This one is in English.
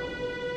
you